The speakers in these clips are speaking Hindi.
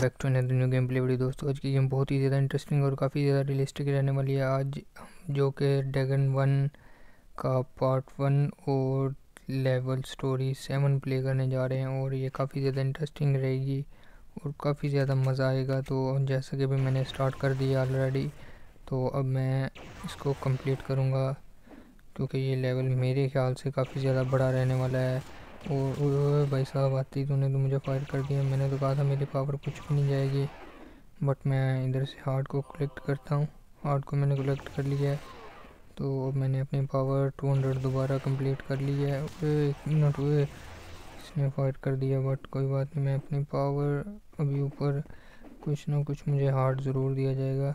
To another new game play video दोस्तों, आज की गेम बहुत ही ज़्यादा इंटरेस्टिंग और काफ़ी ज़्यादा रियलिस्टिक रहने वाली है आज, जो कि ड्रैगन वन का पार्ट वन और लेवल स्टोरी सेवन प्ले करने जा रहे हैं और ये काफ़ी ज़्यादा इंटरेस्टिंग रहेगी और काफ़ी ज़्यादा मज़ा आएगा। तो जैसा कि अभी मैंने स्टार्ट कर दिया ऑलरेडी तो अब मैं इसको कंप्लीट करूँगा, क्योंकि ये लेवल मेरे ख्याल से काफ़ी ज़्यादा बड़ा रहने वाला है। और भाई साहब, आती तो तूने तो मुझे फायर कर दिया। मैंने तो कहा था मेरी पावर कुछ भी नहीं जाएगी। बट मैं इधर से हार्ट को कलेक्ट करता हूँ। हार्ट को मैंने कलेक्ट कर लिया है। तो मैंने अपनी पावर 200 दोबारा कंप्लीट कर ली है। एक मिनट हुए इसने फायर कर दिया बट कोई बात नहीं, मैं अपनी पावर अभी ऊपर कुछ ना कुछ मुझे हार्ट ज़रूर दिया जाएगा।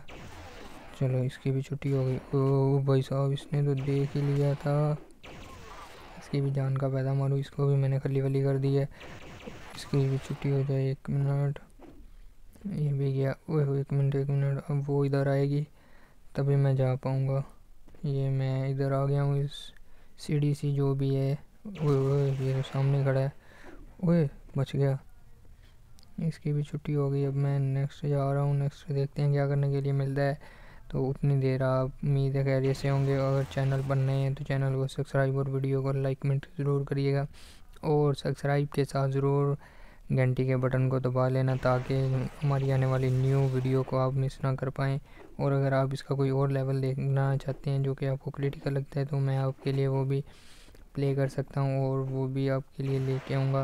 चलो, इसकी भी छुट्टी हो गई। ओ भाई साहब, इसने तो देख ही लिया था। इसकी भी जान का पैदा मारूँ, इसको भी मैंने खली वली कर दी है। इसकी भी छुट्टी हो जाए एक मिनट। ये भी गया ओह एक मिनट एक मिनट, अब वो इधर आएगी, तभी मैं जा पाऊँगा। ये मैं इधर आ गया हूँ, इस सीढ़ी सी जो भी है। ओए ओए, ये सामने खड़ा है। ओए, बच गया। इसकी भी छुट्टी हो गई, अब मैं नेक्स्ट जा रहा हूँ नेक्स्ट देखते हैं क्या करने के लिए मिलता है। तो उतनी देर आप उम्मीद है खैरियत से होंगे। अगर चैनल पर नए हैं तो चैनल को सब्सक्राइब और वीडियो को लाइक कमेंट ज़रूर करिएगा। और सब्सक्राइब के साथ ज़रूर घंटी के बटन को दबा लेना ताकि हमारी आने वाली न्यू वीडियो को आप मिस ना कर पाएँ। और अगर आप इसका कोई और लेवल देखना चाहते हैं जो कि आपको क्रिटिकल लगता है तो मैं आपके लिए वो भी प्ले कर सकता हूँ और वो भी आपके लिए लेके आऊँगा।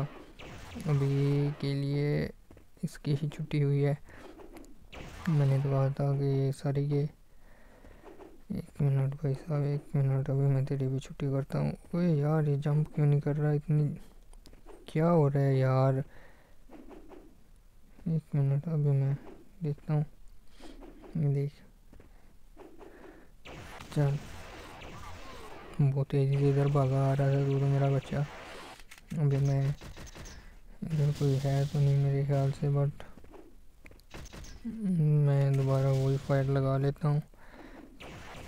अभी के लिए इसकी ही छुट्टी हुई है। मैंने तो कहा था कि ये सारी ये एक मिनट भाई साहब, एक मिनट, अभी मैं तेरी भी छुट्टी करता हूँ। ओए यार, ये जंप क्यों नहीं कर रहा इतनी क्या हो रहा है यार? एक मिनट, अभी मैं देखता हूँ। देख। चल। बहुत तेज़ी से इधर भागा आ रहा था दूर मेरा बच्चा। अभी मैं इधर कोई है तो नहीं मेरे ख्याल से बट फायर लगा लेता हूँ।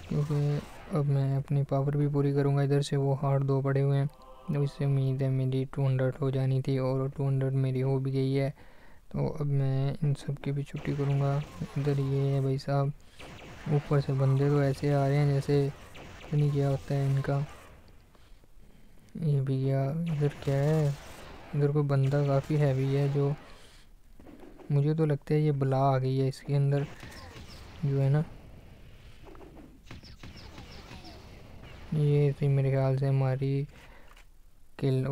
क्योंकि अब मैं अपनी पावर भी पूरी करूँगा इधर से, वो हार्ड दो पड़े हुए हैं। तो इससे उम्मीद है मेरी टू हंड्रेड हो जानी थी और टू हंड्रेड मेरी हो भी गई है। तो अब मैं इन सब की भी छुट्टी करूँगा। इधर ये है भाई साहब, ऊपर से बंदे तो ऐसे आ रहे हैं जैसे नहीं क्या होता है इनका। ये भी गया इधर क्या है? इधर कोई बंदा काफ़ी हैवी है जो, मुझे तो लगता है ये बुला आ गई है इसके अंदर। जो है ना। ये थी मेरे ख्याल से हमारी किल